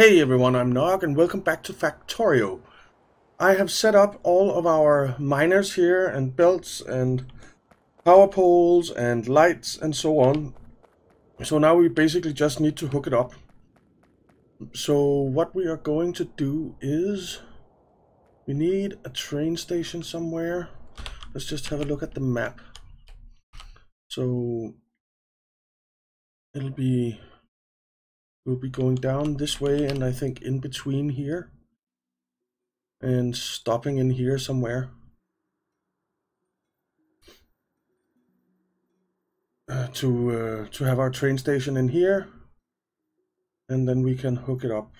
Hey everyone, I'm Nog and welcome back to Factorio. I have set up all of our miners here and belts and power poles and lights and so on. So now we basically just need to hook it up. So what we are going to do is we need a train station somewhere. Let's just have a look at the map. So it'll be We'll be going down this way and I think in between here. And stopping in here somewhere. Uh, to uh, to have our train station in here. And then we can hook it up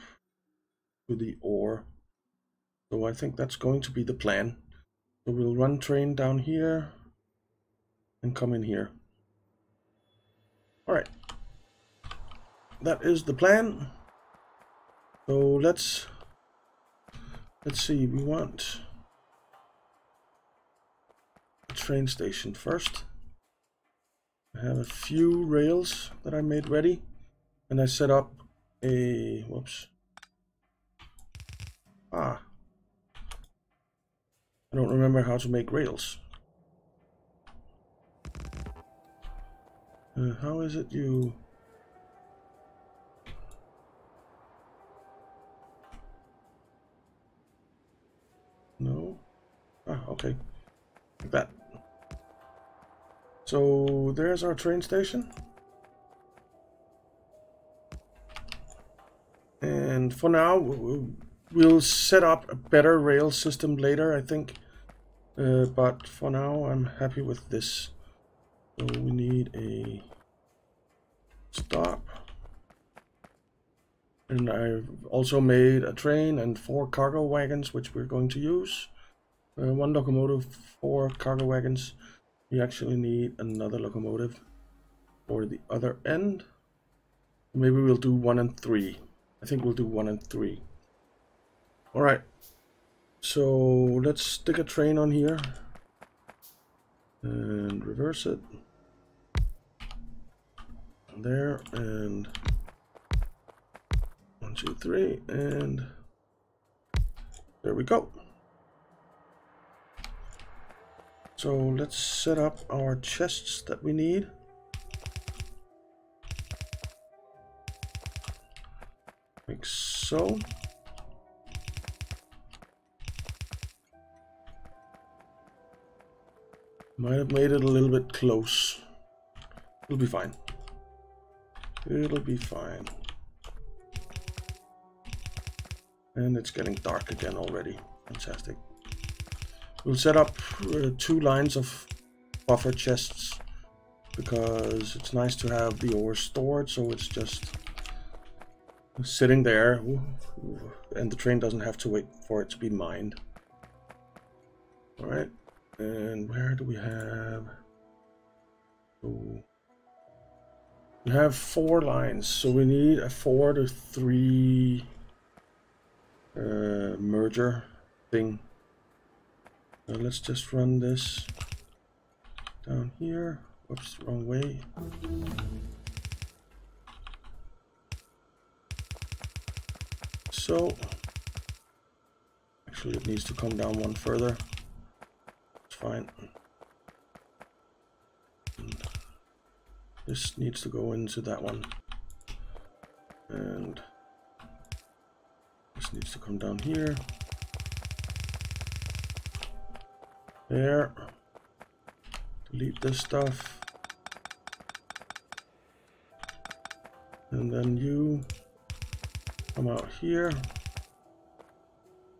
to the ore. So I think that's going to be the plan. So we'll run train down here and come in here. All right that is the plan. So let's let's see. We want a train station first. I have a few rails that I made ready, and I set up a whoops. Ah, I don't remember how to make rails. Uh, how is it you? Okay. Like that. So there's our train station. And for now, we'll set up a better rail system later, I think. Uh, but for now, I'm happy with this. So we need a stop. And I've also made a train and four cargo wagons, which we're going to use. Uh, one locomotive, four cargo wagons. We actually need another locomotive for the other end. Maybe we'll do one and three. I think we'll do one and three. All right. So let's stick a train on here and reverse it. There and one, two, three, and there we go. So let's set up our chests that we need. Like so. Might have made it a little bit close. It'll be fine. It'll be fine. And it's getting dark again already. Fantastic. We'll set up uh, two lines of buffer chests because it's nice to have the ore stored so it's just sitting there and the train doesn't have to wait for it to be mined. Alright, and where do we have... We have four lines, so we need a four to three uh, merger thing. Now let's just run this down here. Whoops, wrong way. So, actually it needs to come down one further. It's fine. And this needs to go into that one. And this needs to come down here. There. Delete this stuff. And then you come out here.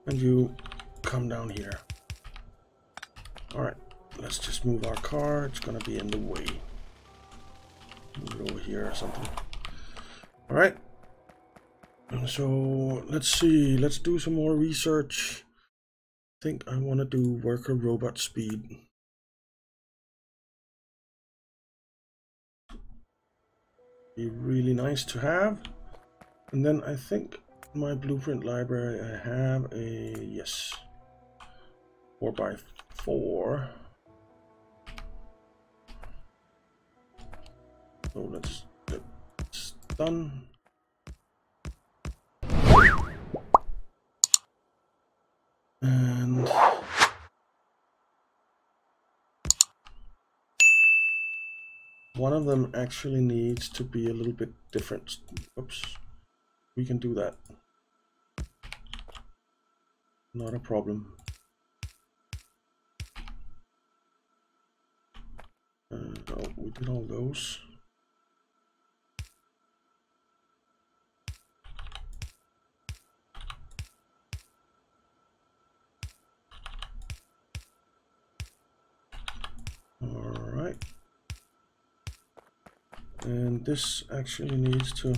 And you come down here. Alright, let's just move our car. It's gonna be in the way. Move it over here or something. Alright, so let's see, let's do some more research. Think I want to do worker robot speed. Be really nice to have. And then I think my blueprint library I have a yes 4 by 4 so let's get done and one of them actually needs to be a little bit different. Oops. We can do that. Not a problem. Uh, oh, we did all those. This actually needs to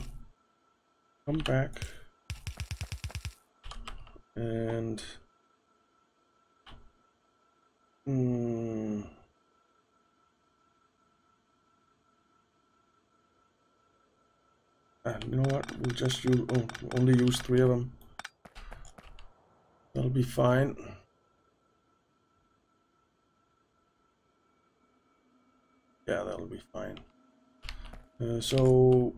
come back. And mm, you know what? We'll just use oh, only use three of them. That'll be fine. Yeah that'll be fine uh, so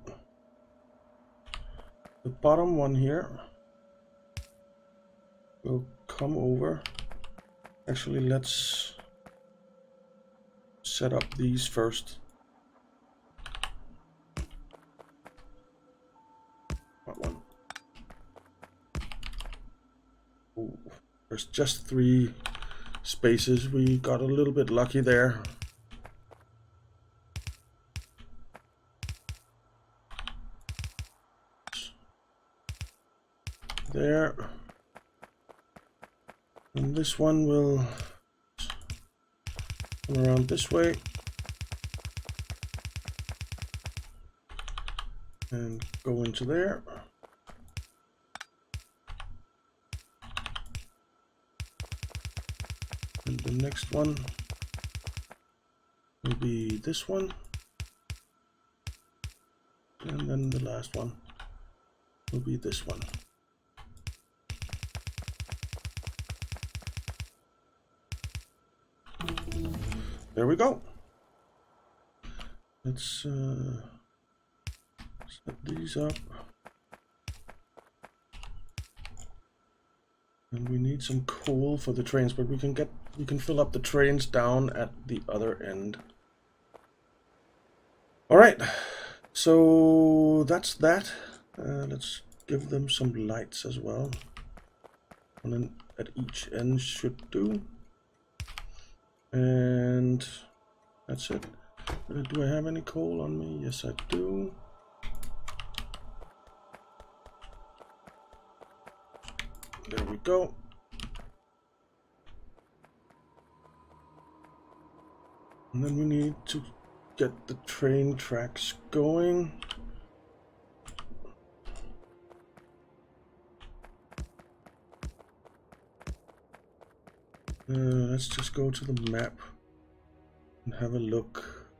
the bottom one here will come over. Actually let's set up these first. That one. Ooh, there's just three spaces. We got a little bit lucky there and this one will come around this way. And go into there. And the next one will be this one. And then the last one will be this one There we go. Let's uh, set these up. And we need some coal for the trains, but we can get we can fill up the trains down at the other end. All right, so that's that. Uh, let's give them some lights as well. One at each end should do. And that's it. Uh, do I have any coal on me? Yes, I do. There we go. And then we need to get the train tracks going. Uh, let's just go to the map and have a look.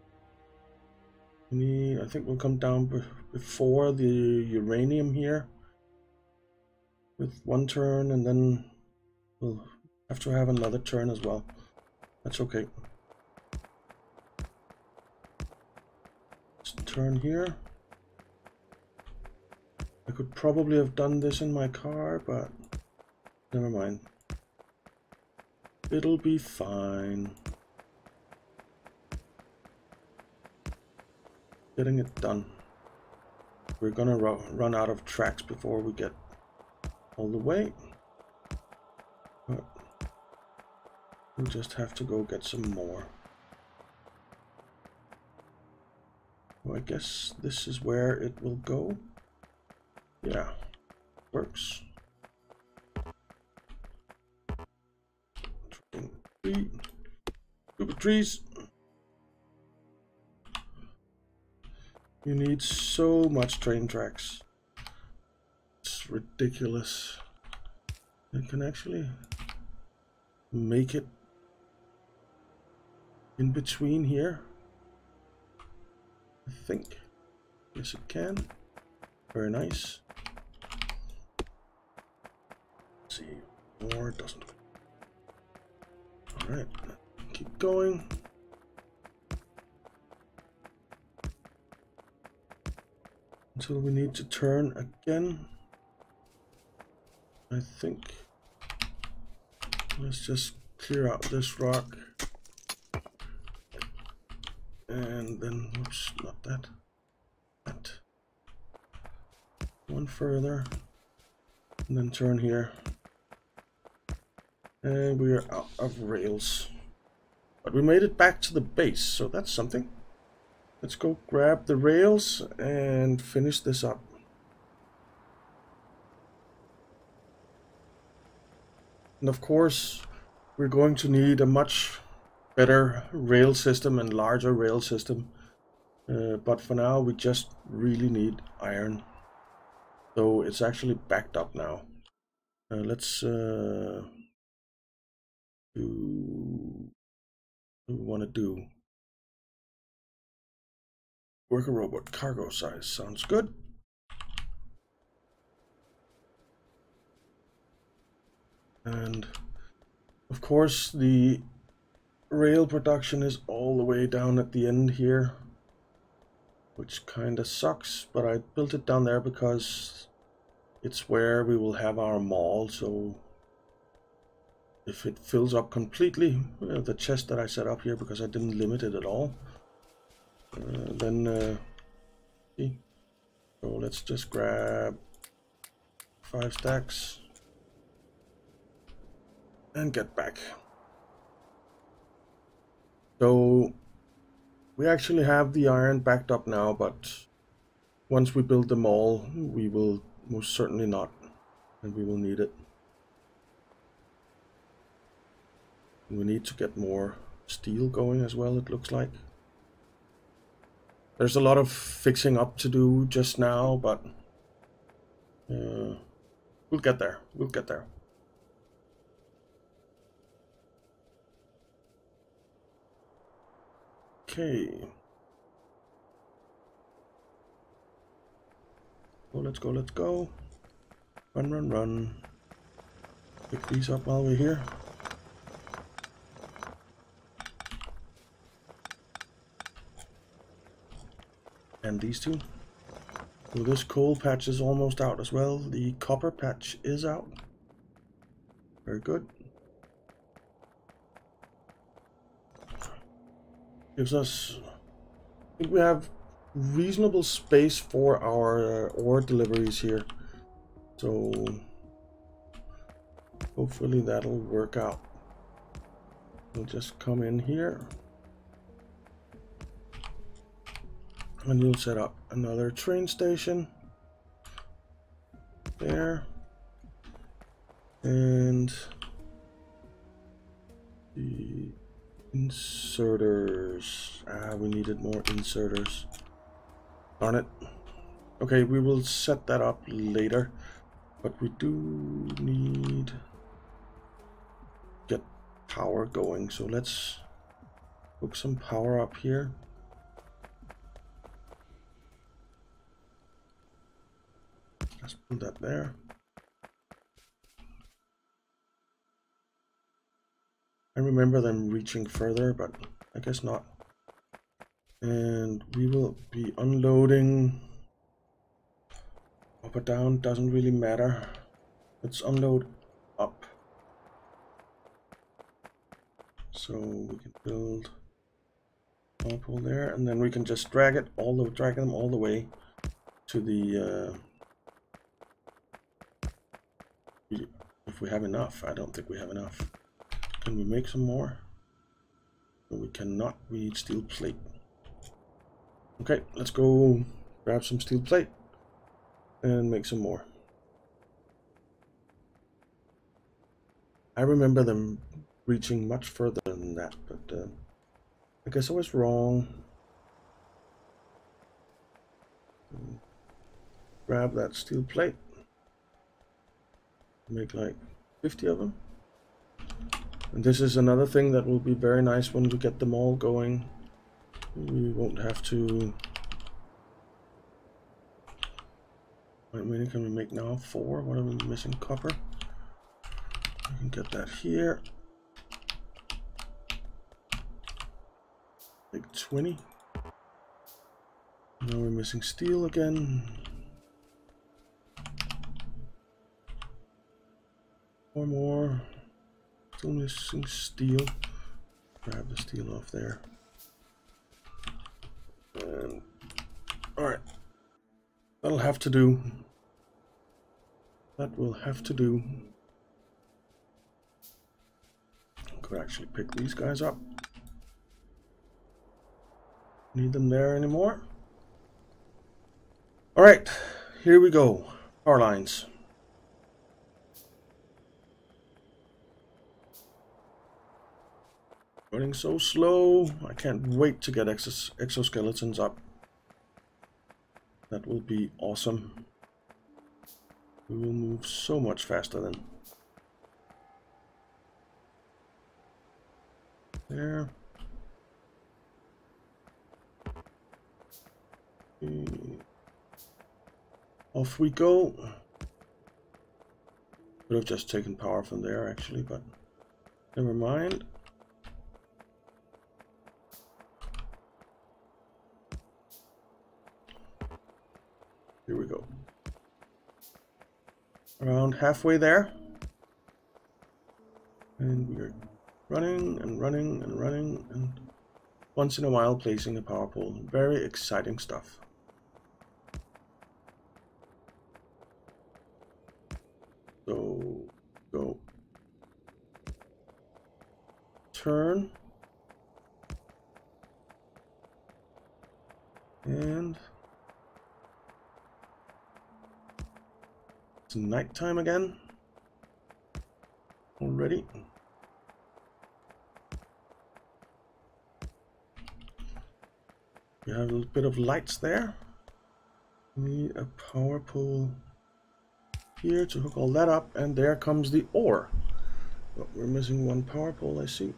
We, I think we'll come down before the uranium here with one turn and then we'll have to have another turn as well. That's okay. Let's turn here. I could probably have done this in my car, but never mind. It'll be fine. Getting it done. We're gonna ru run out of tracks before we get all the way. But we just have to go get some more. Well, I guess this is where it will go. Yeah, works. Trees. You need so much train tracks. It's ridiculous. It can actually make it in between here. I think. Yes, it can. Very nice. Let's see, more doesn't. Alright, keep going. Until we need to turn again. I think. Let's just clear out this rock. and then, oops, not that, that. One further, and then turn here. And we are out of rails. But we made it back to the base, so that's something. Let's go grab the rails and finish this up. And of course, we're going to need a much better rail system and larger rail system. Uh, but for now, we just really need iron. So it's actually backed up now. Uh, let's uh, do we want to do. Worker robot cargo size sounds good. And of course the rail production is all the way down at the end here, which kind of sucks, but I built it down there because it's where we will have our mall, so if it fills up completely, the chest that I set up here because I didn't limit it at all, uh, then uh, see. So let's just grab five stacks and get back. So we actually have the iron backed up now, but once we build them all, we will most certainly not, and we will need it. We need to get more steel going as well, it looks like. There's a lot of fixing up to do just now, but uh, we'll get there. We'll get there. Okay. Oh, let's go, let's go. Run, run, run. Pick these up while we're here. And these two. So this coal patch is almost out as well. The copper patch is out. Very good. gives us I think we have reasonable space for our uh, ore deliveries here so hopefully that'll work out we'll just come in here and we'll set up another train station there and the Inserters. Ah, we needed more inserters. Darn it. Okay, we will set that up later. But we do need get power going. So let's hook some power up here. Let's put that there. I remember them reaching further, but I guess not. And we will be unloading up or down, doesn't really matter. Let's unload up. So we can build pole there, and then we can just drag it all the drag them all the way to the uh, if we have enough. I don't think we have enough. Can we make some more? We cannot. We need steel plate. Okay, let's go grab some steel plate and make some more. I remember them reaching much further than that, but uh, I guess I was wrong. Grab that steel plate. Make like 50 of them. And this is another thing that will be very nice when we get them all going. We won't have to... How many can we make now? Four? What are we missing? Copper. We can get that here. Make 20. Now we're missing steel again. More. Still missing steel. Grab the steel off there. And alright. That'll have to do. That will have to do. Could actually pick these guys up. Need them there anymore. Alright, here we go. Power lines. Running so slow. I can't wait to get exos exoskeletons up. That will be awesome. We will move so much faster then. There. Hmm. Off we go. Could have just taken power from there actually, but never mind. Around halfway there. And we are running and running and running and once in a while placing a power pole. Very exciting stuff. So go turn and nighttime again already. We have a little bit of lights there. Need a power pole here to hook all that up, and there comes the ore. But we're missing one power pole, I see.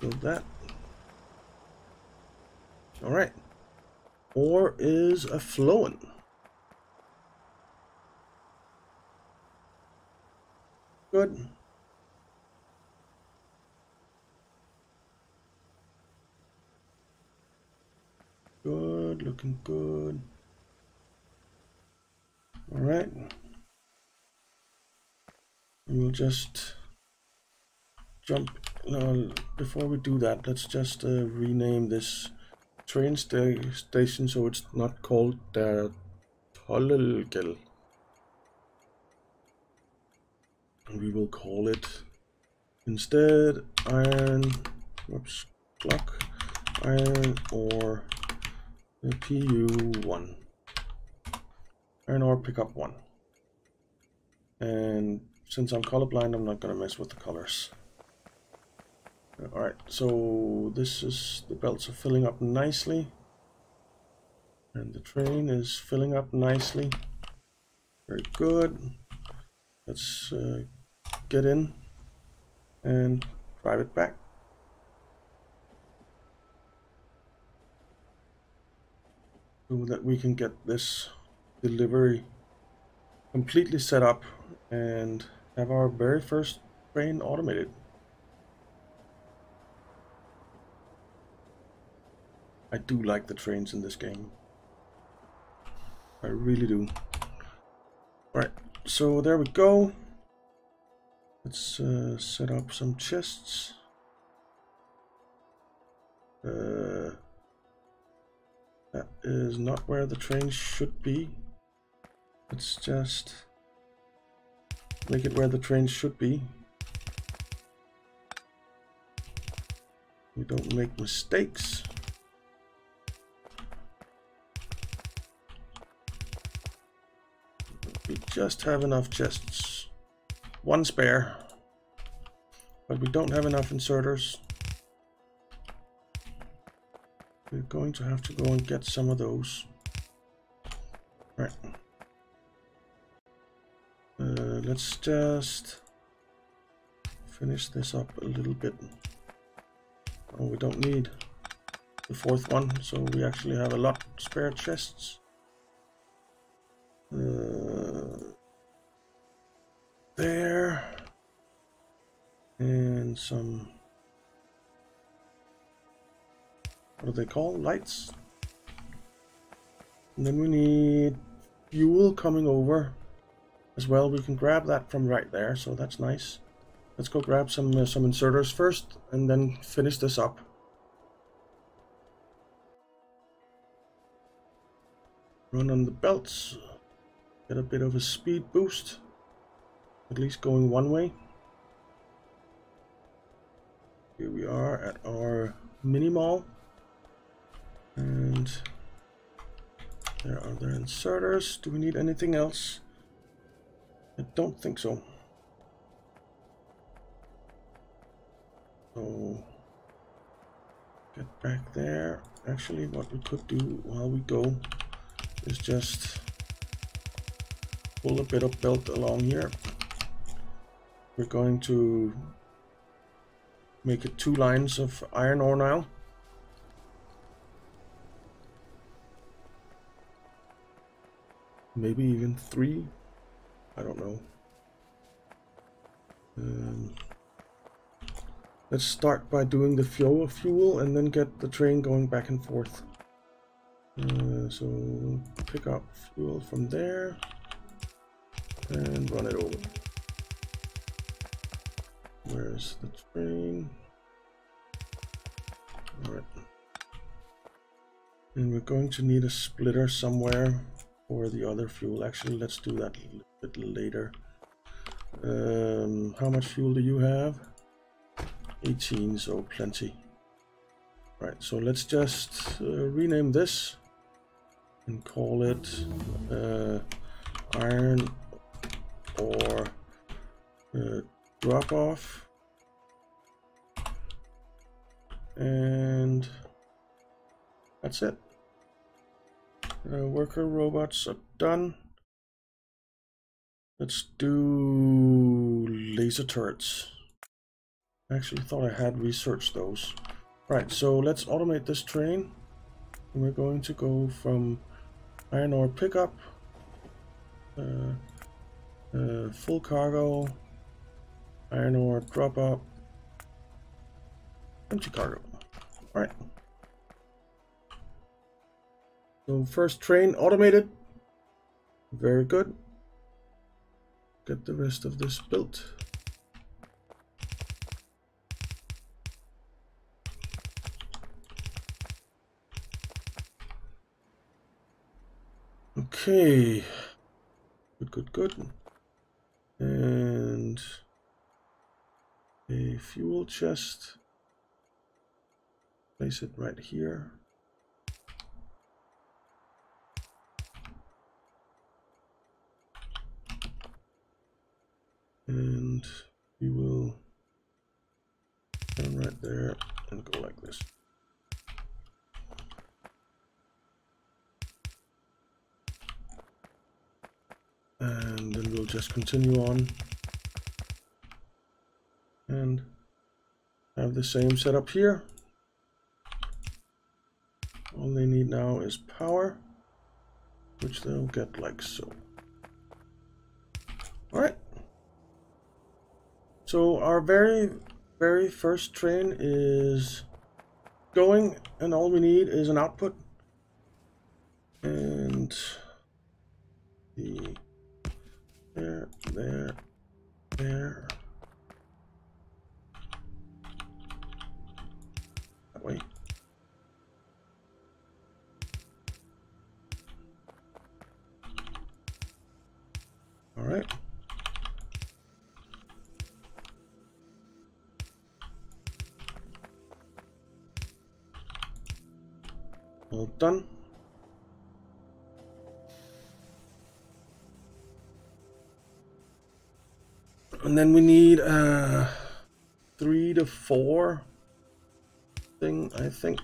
Build that. Alright. Ore is a flowing. Good. Good, looking good. All right. we'll just jump. No, before we do that, let's just uh, rename this train sta station so it's not called the Tollelgel. We will call it instead iron, whoops, clock, iron ore PU1. Iron ore pickup 1. And since I'm colorblind, I'm not going to mess with the colors. Alright, so this is, the belts are filling up nicely. And the train is filling up nicely. Very good. Let's uh, get in and drive it back. so that we can get this delivery completely set up and have our very first train automated. I do like the trains in this game. I really do. Right, so there we go. Let's uh, set up some chests. Uh, that is not where the train should be. Let's just make it where the train should be. We don't make mistakes. Just have enough chests. One spare. But we don't have enough inserters. We're going to have to go and get some of those. Right. Uh, let's just finish this up a little bit. Oh, we don't need the fourth one, so we actually have a lot spare chests. Uh, there. And some what do they call lights and then we need fuel coming over as well we can grab that from right there so that's nice let's go grab some uh, some inserters first and then finish this up. Run on the belts, get a bit of a speed boost, at least going one way. Here we are at our mini mall. And there are the inserters. Do we need anything else? I don't think so. So get back there. Actually, what we could do while we go is just pull a bit of belt along here. We're going to make it two lines of iron ore now. Maybe even three. I don't know. Um, let's start by doing the fuel fuel and then get the train going back and forth. Uh, so pick up fuel from there and run it over. Where's the train? Alright. And we're going to need a splitter somewhere for the other fuel. Actually, let's do that a little bit later. Um, how much fuel do you have? 18, so plenty. Right, so let's just uh, rename this and call it uh, iron ore uh, drop off. And that's it. Uh, worker robots are done. Let's do laser turrets. I actually thought I had researched those. Right so let's automate this train. And we're going to go from iron ore pickup uh, uh, full cargo Iron ore, drop up. Empty cargo. Alright. So first train automated. Very good. Get the rest of this built. Okay. Good, good, good. And a fuel chest. Place it right here. And we will turn right there and go like this. And then we'll just continue on and have the same setup here. All they need now is power, which they'll get like so. All right. So our very, very first train is going, and all we need is an output. All done. And then we need uh, three to four thing, I think.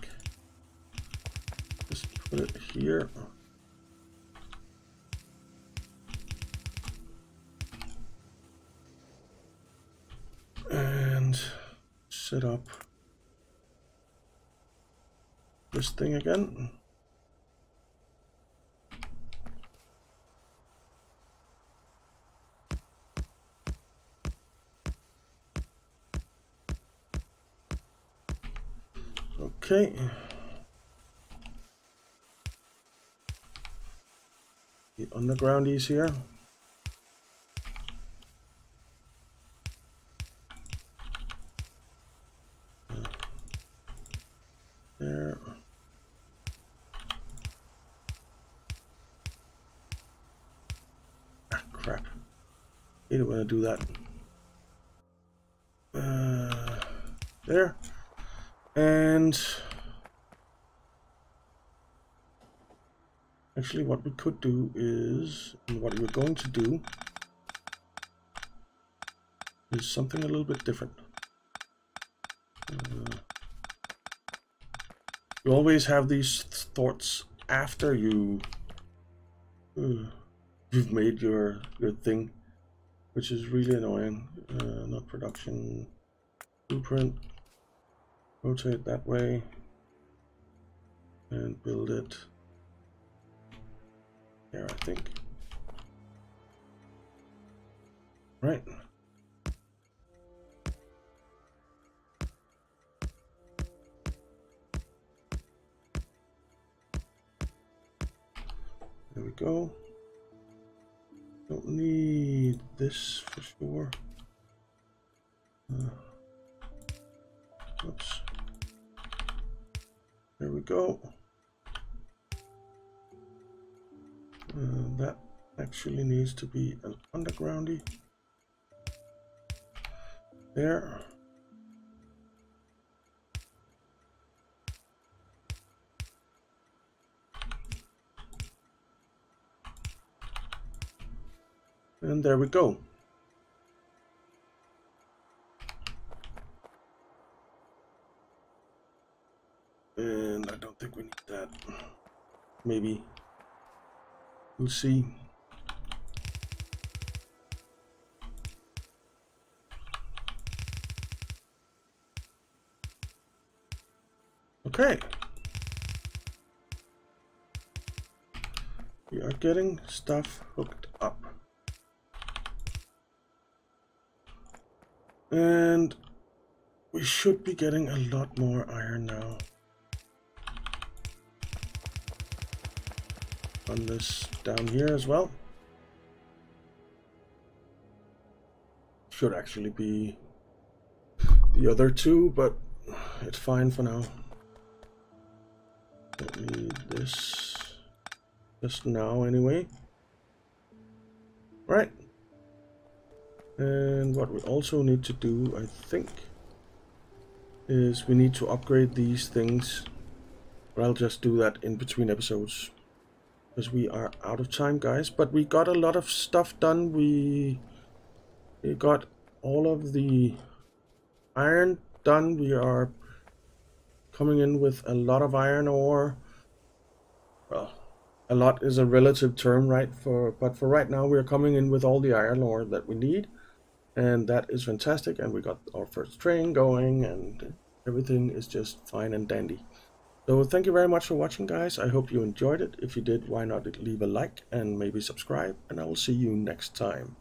Just put it here. And set up this thing again. Okay. The underground is do that. Uh, there. And actually what we could do is, what we're going to do, is something a little bit different. Uh, you always have these thoughts after you uh, you've made your your thing, which is really annoying. Uh, not production blueprint. Rotate that way and build it there. I think. Right. There we go. Don't need this for sure. Uh, oops. There we go. Uh, that actually needs to be an undergroundy. There. And there we go. And I don't think we need that. Maybe. We'll see. Okay. We are getting stuff hooked And we should be getting a lot more iron now. On this down here as well. Should actually be the other two, but it's fine for now. Don't need this just now anyway. Right. And what we also need to do, I think, is we need to upgrade these things. But I'll just do that in between episodes. Because we are out of time, guys. But we got a lot of stuff done. We, we got all of the iron done. We are coming in with a lot of iron ore. Well, a lot is a relative term, right? For But for right now, we're coming in with all the iron ore that we need and that is fantastic and we got our first train going and everything is just fine and dandy. So thank you very much for watching guys. I hope you enjoyed it. If you did why not leave a like and maybe subscribe and i will see you next time